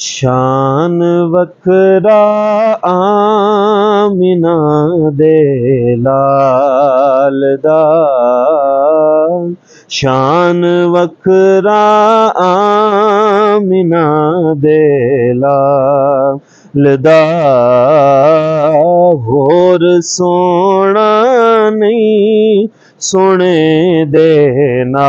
शान वखरा आमिना दे लाल शान वखरा आमिना दे लाल होर सोना नहीं सुने देना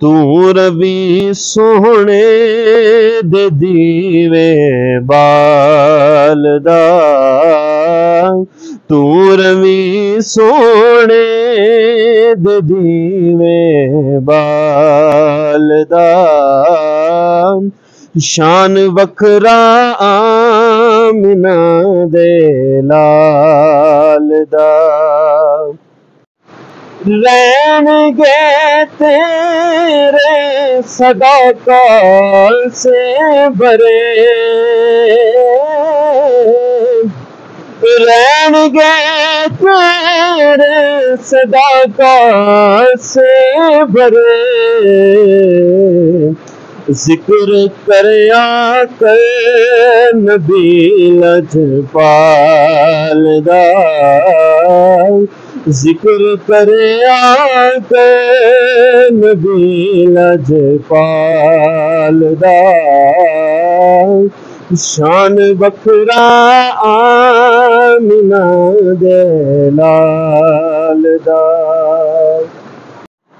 ਤੂੰ ਰਵੀ ਸੋਹਣੇ ਦੇ ਦੀਵੇ ਬਾਲਦਾ ਤੂੰ ਰਵੀ ਸੋਹਣੇ ਦੇ ਦੀਵੇ ਬਾਲਦਾ ਸ਼ਾਨ ਵਖਰਾ ਆਮਨਾ ਦੇ ਲਾਲ ਦਾ ਰਹਿਣ ਗਏ ਤੇ सदा काल बरे प्रैण गे तरे सदा कास बरे शिक्रे नदी लाल ग ज़िकर करेिया ते न बील जे पालदा शान बखा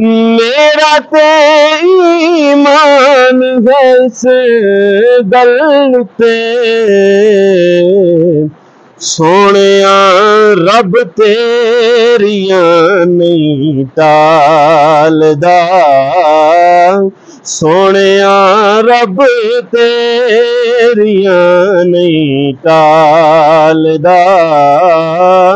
मान ग़लत जाते ईमान है से गलते सोने रब तेरिया नहीं टालदा सोने रब तेरिया नहीं टालदा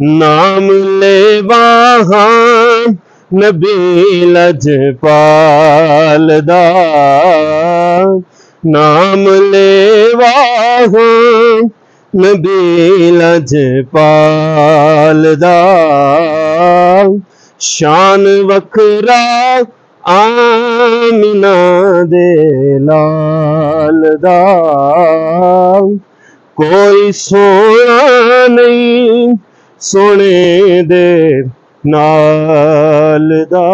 नाम ले वहां नबी लजपाल नाम ले वहां नबी लजपाल शान बखरा आमिना दे लाल दा कोई सोना नहीं ਸੋਹਣੇ ਦੇ ਨਾਲ ਦਾ